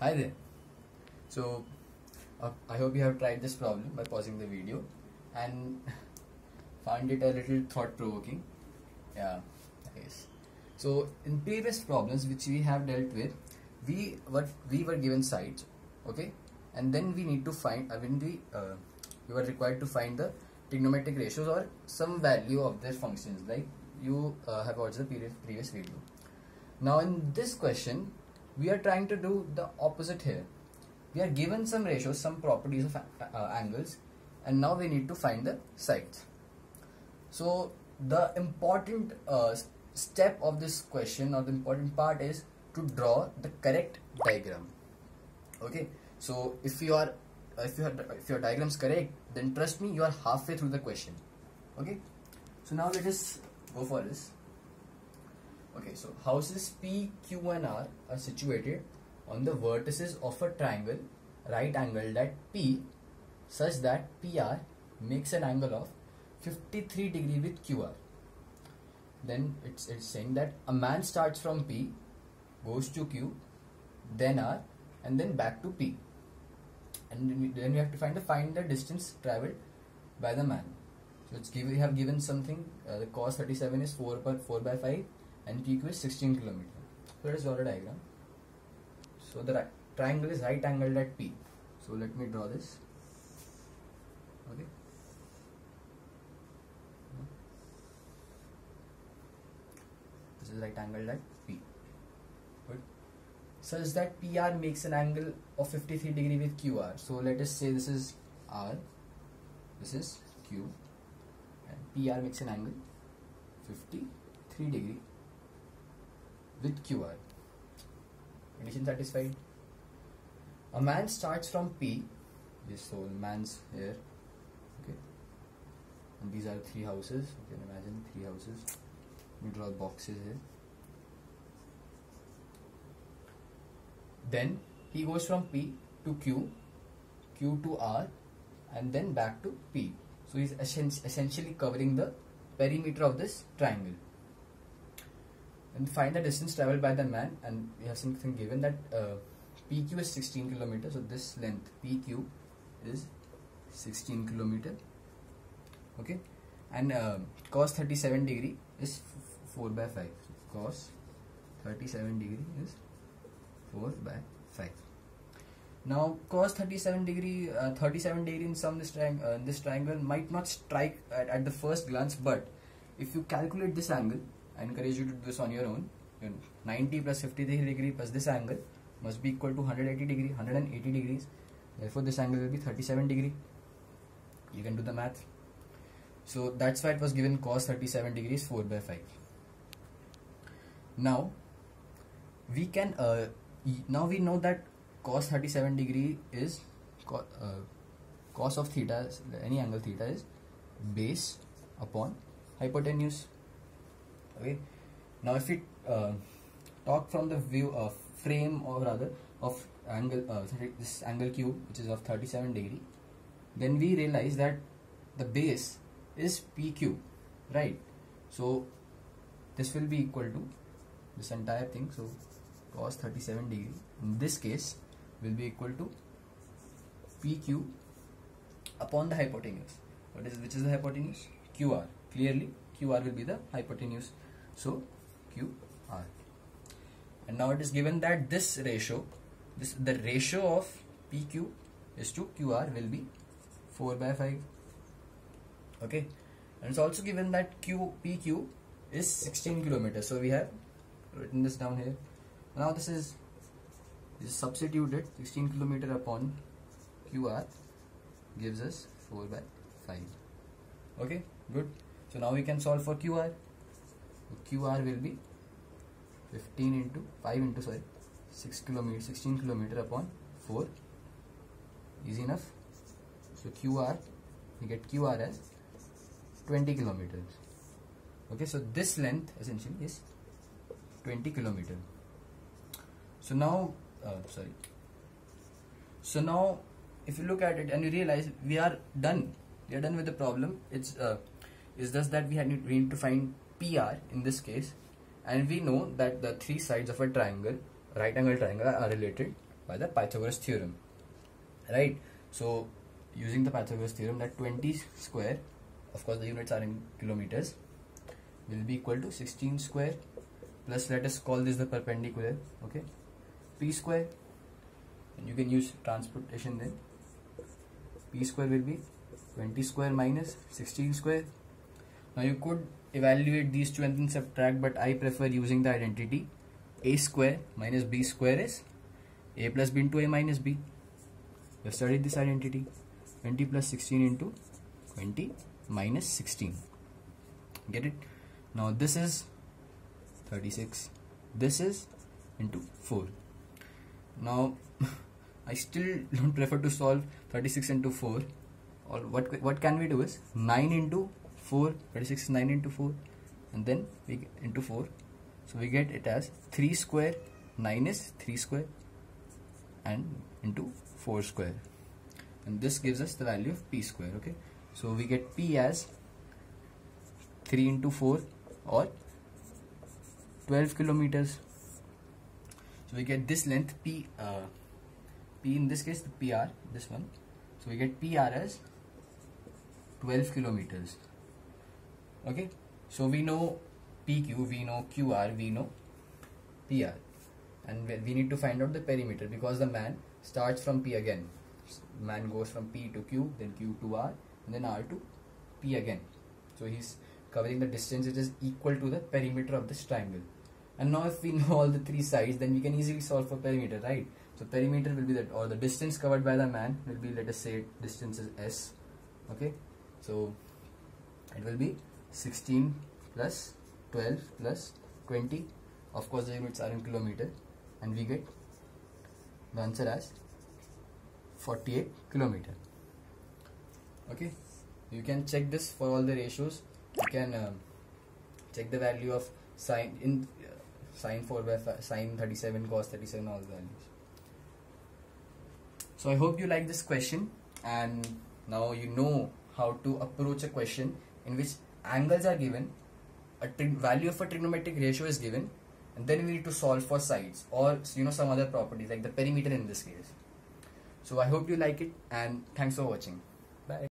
Hi there. So, uh, I hope you have tried this problem by pausing the video and found it a little thought provoking. Yeah, yes. So, in previous problems which we have dealt with, we were we were given sides, okay, and then we need to find. I mean, we uh, we were required to find the trigonometric ratios or some value of their functions, like you uh, have watched the previous previous video. Now, in this question, we are trying to do the opposite here. We are given some ratios some properties of uh, angles and now we need to find the sides. So the important uh, step of this question or the important part is to draw the correct diagram. Okay? So if you are if you have if your diagram is correct then trust me you are halfway through the question. Okay? So now let us go for this Okay, so houses P, Q and R are situated on the vertices of a triangle right angled at P such that PR makes an angle of 53 degree with QR. Then it's, it's saying that a man starts from P, goes to Q, then R and then back to P. And then we, then we have to find the find the distance traveled by the man. So it's give, we have given something, uh, the cos 37 is 4 per 4 by 5 and PQ is 16 kilometer. So let us draw the diagram. So the triangle is right angled at P. So let me draw this. Okay. This is right angled at P. Good. Such that PR makes an angle of 53 degree with QR. So let us say this is R, this is Q, and PR makes an angle 53 degree with QR. Condition satisfied. A man starts from P. This so man's here. Okay. And these are three houses. You can imagine three houses. We draw boxes here. Then he goes from P to Q, Q to R, and then back to P. So he's essentially covering the perimeter of this triangle and find the distance traveled by the man and we have something given that uh, PQ is 16 kilometer so this length PQ is 16 kilometer okay? And uh, cos 37 degree is 4 by 5 cos 37 degree is 4 by 5 now cos 37 degree uh, 37 degree in some this, triang uh, this triangle might not strike at, at the first glance but if you calculate this angle I encourage you to do this on your own. 90 plus 53 degree plus this angle must be equal to 180 degree, 180 degrees. Therefore, this angle will be 37 degree. You can do the math. So that's why it was given cos 37 degrees 4 by 5. Now we can uh, now we know that cos 37 degree is co uh, cos of theta any angle theta is base upon hypotenuse okay. Now if we uh, talk from the view of frame or rather of angle uh, this angle q which is of 37 degree then we realize that the base is pq right? So this will be equal to this entire thing. So cos 37 degree. In this case will be equal to pq upon the hypotenuse. What is which is the hypotenuse? Qr clearly qr will be the hypotenuse so QR. And now it is given that this ratio, this the ratio of PQ is to QR will be 4 by 5. Okay. And it's also given that Q PQ is 16 kilometers. So we have written this down here. Now this is, this is substituted 16 kilometer upon QR gives us 4 by 5. Okay, good. So now we can solve for QR. QR will be 15 into 5 into sorry 6 kilometer 16 kilometer upon 4 easy enough? So QR we get QR as 20 kilometers. Okay so this length essentially is 20 kilometer so now uh, sorry. So now if you look at it and you realize we are done we are done with the problem it's uh, is just that we, had, we need to find PR in this case and we know that the three sides of a triangle right angle triangle are related by the Pythagoras theorem right? So using the Pythagoras theorem that 20 square of course the units are in kilometers will be equal to 16 square plus let us call this the perpendicular okay? P square and you can use transportation then. P square will be 20 square minus 16 square. Now you could evaluate these two and then subtract but I prefer using the identity. A square minus b square is a plus b into a minus b. We have studied this identity. 20 plus 16 into 20 minus 16 get it? Now this is 36 this is into 4 now I still don't prefer to solve 36 into 4 or what what can we do is 9 into 4 36 is 9 into 4 and then we into 4 so we get it as 3 square 9 is 3 square and into 4 square. And this gives us the value of p square okay? So we get p as 3 into 4 or 12 kilometers. So we get this length p uh, p in this case the pr this one. So we get pr as 12 kilometers okay? So we know pq we know qr we know pr and we need to find out the perimeter because the man starts from p again. Man goes from p to q then q to r and then r to p again. So he's covering the distance. Which is equal to the perimeter of this triangle. And now if we know all the three sides then we can easily solve for perimeter right? So perimeter will be that or the distance covered by the man will be let us say distance is s. Okay? So it will be 16 plus 12 plus 20 of course the units are in kilometer. And we get the answer as 48 kilometer. Okay? You can check this for all the ratios. You can um, check the value of sine in uh, sine 4 by 5, sine 37 cos 37 all the values. So i hope you like this question. And now you know how to approach a question in which angles are given a value of a trigonometric ratio is given and then we need to solve for sides or you know some other properties like the perimeter in this case. So i hope you like it and thanks for watching. Bye